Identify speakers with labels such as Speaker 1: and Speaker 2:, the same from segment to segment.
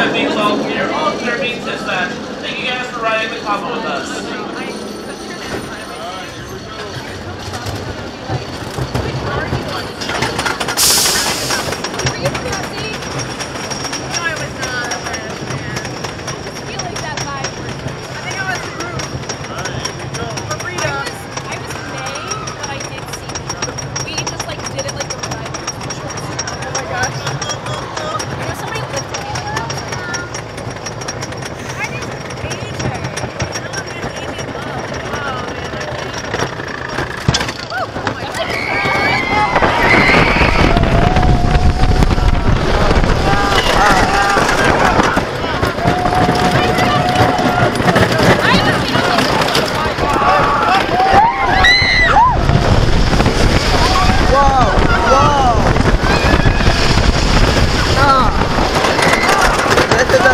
Speaker 1: that means all here. All clear means is that thank you guys for riding the Comet with us.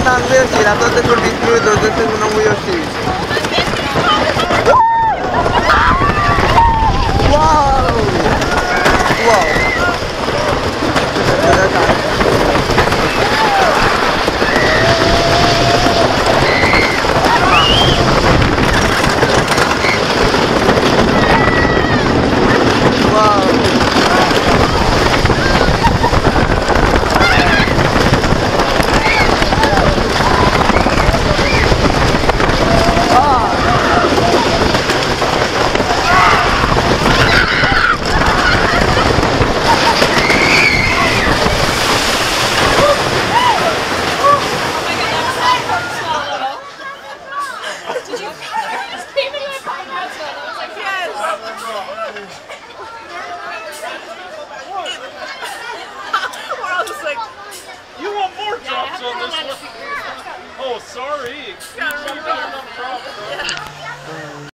Speaker 2: Santander, Giratote, Corbiz Oh, sorry.